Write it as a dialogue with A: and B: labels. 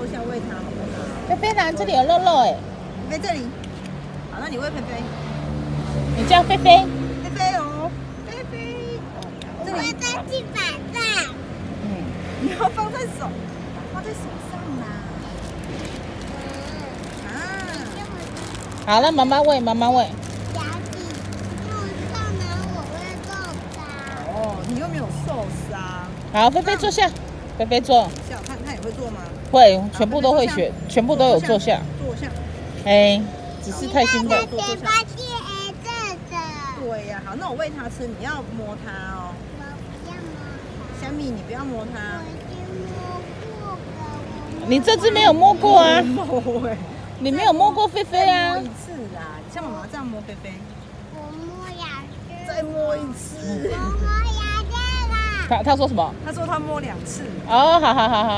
A: 坐下喂它好不好？
B: 菲菲呢，这里有肉肉哎，
A: 菲菲这里。好，那你喂菲菲。
B: 你叫菲菲。
A: 菲菲哦，菲菲。
C: 这里在地板上。
A: 嗯，你要放在手，放在手上啦。啊。
B: 好了，妈妈喂，妈妈喂。
C: 夹紧，用上来我会受伤。
A: 哦，你又没有受伤。
B: 好，菲菲坐下，菲菲坐。
A: 下，看他也会坐吗？
B: 会，全部都会学，全部都有坐下。
A: 坐下。
B: 哎，只是太兴奋。
C: 这个。
A: 对呀，好，那我喂它吃，你要摸它哦。
C: 我不要摸。
A: 小米，你不要摸它。
C: 我已经摸过了。
B: 你这只没有摸过啊？
A: 摸哎。
B: 你没有摸过菲菲啊？
A: 摸一次啦，像妈妈这样摸菲菲。
C: 我摸两次。
A: 再摸一次。
B: 他他说什么？
A: 他说他摸两次。
B: 哦，好好好好。